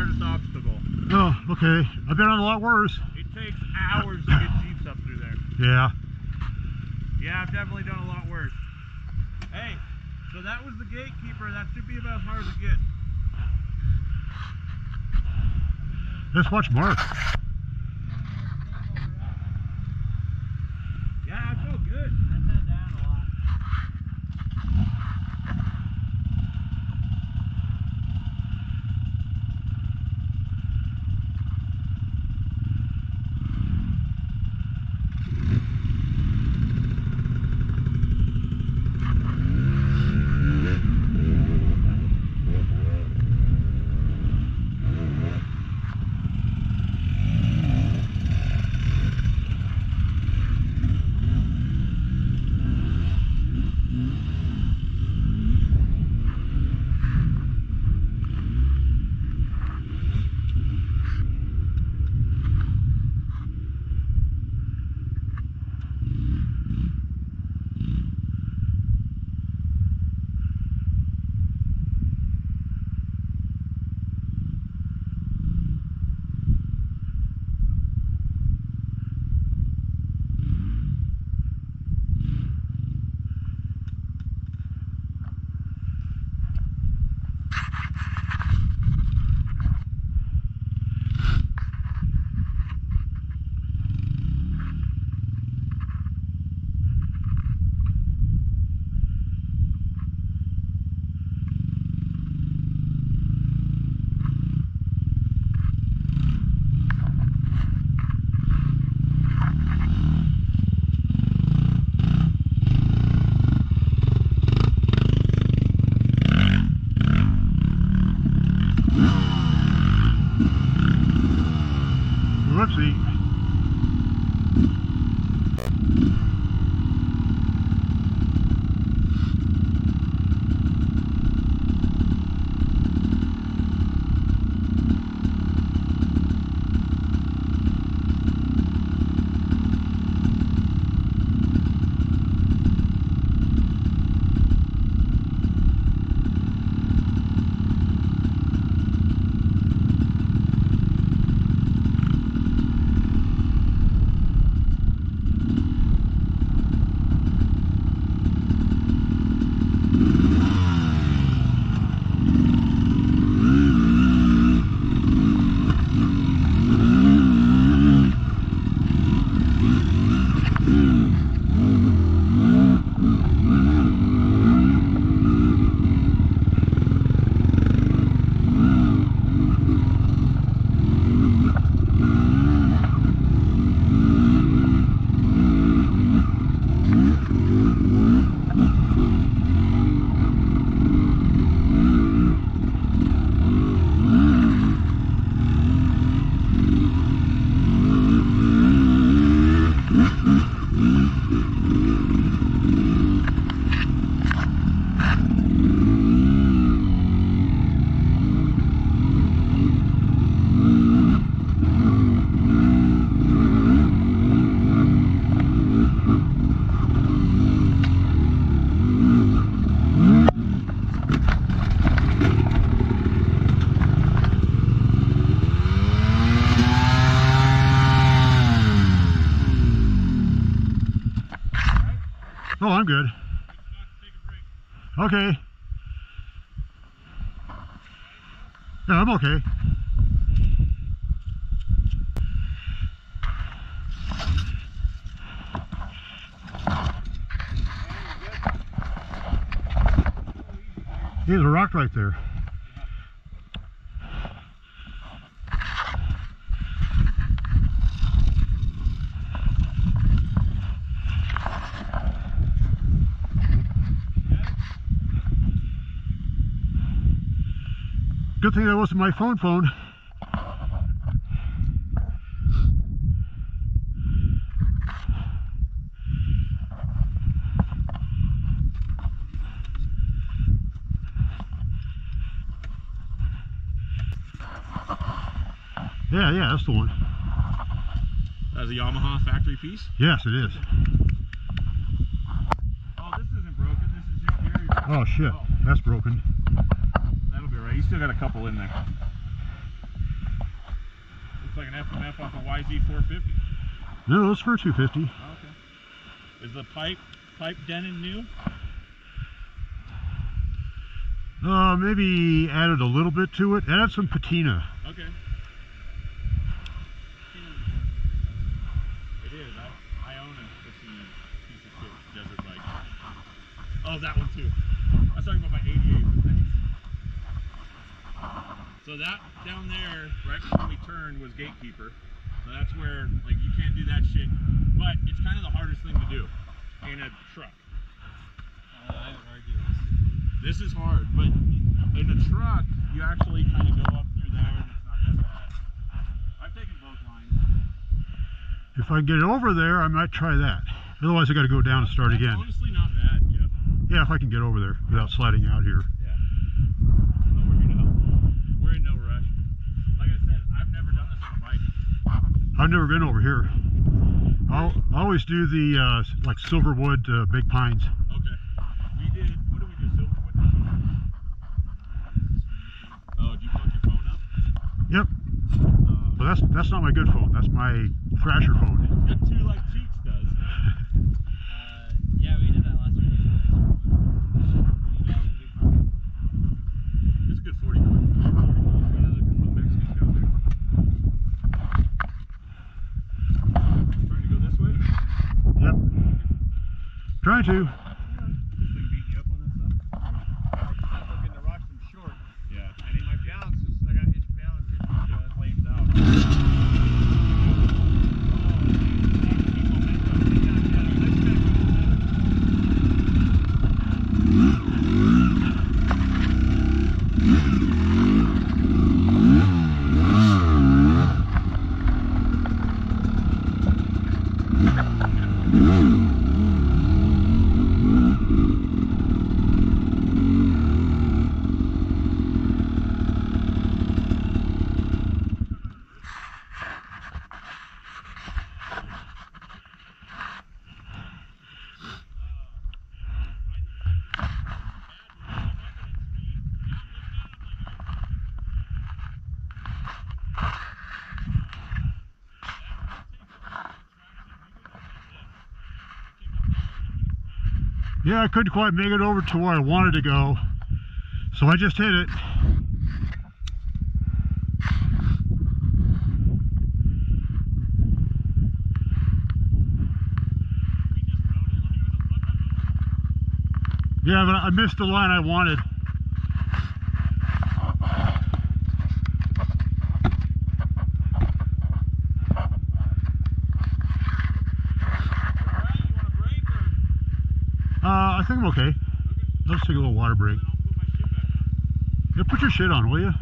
hardest obstacle. Oh, okay. I've been on a lot worse. It takes hours to get jeeps up through there. Yeah. Yeah, I've definitely done a lot worse. Hey, so that was the gatekeeper. That should be about as hard as it gets. Let's watch Mark. Oh, I'm good. Okay. Yeah, I'm okay. There's a rock right there. Good thing that wasn't my phone phone. Yeah, yeah, that's the one. That's a Yamaha factory piece. Yes, it is. Oh, this isn't broken. This is just. Oh shit, Oh, that's broken. Right. You still got a couple in there. Looks like an FMF off a YZ450. No, it's for 250. Oh, okay. Is the pipe pipe Denon new? Uh, maybe added a little bit to it. Added some patina. Okay. It is. I, I own a 15 piece of shit desert bike. Oh, that one too. I was talking about my 88. So that down there, right before we turned, was gatekeeper. So that's where like you can't do that shit. But it's kind of the hardest thing to do in a truck. Uh, I would argue This This is hard, but in a truck, you actually kind of go up through there and it's not that bad. I've taken both lines. If I get over there, I might try that. Otherwise, I got to go down and start That's again. honestly not bad, Jeff. Yeah, if I can get over there without sliding out here. Yeah. Well, we're, gonna, we're in no rush. Like I said, I've never done this on a bike. I've never been over here. I'll I always do the uh, like Silverwood, uh, Big Pines. Okay. We did, what did we do, Silverwood? Oh, did you plug your phone up? Yep. Uh, Well, that's that's not my good phone. That's my Thrasher phone. got two like cheeks does. Uh, yeah, we did that last week. It's a good 40 foot. Yeah, looking for the Mexicans down there. Trying to go this way? Yep. Trying to. This thing beating you up on that stuff? looking to rock some short. Yeah. I mean, my balance is, I got hitch balance is uh, lamed out. Yeah, I couldn't quite make it over to where I wanted to go, so I just hit it. Yeah, but I missed the line I wanted. Alright, you want a break or? Uh, I think I'm okay. Let's take a little water break. Yeah, put your shit on, will you?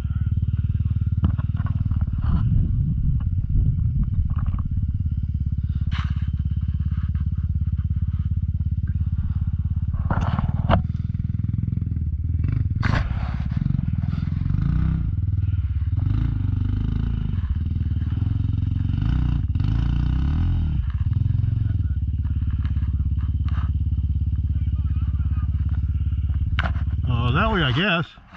I guess.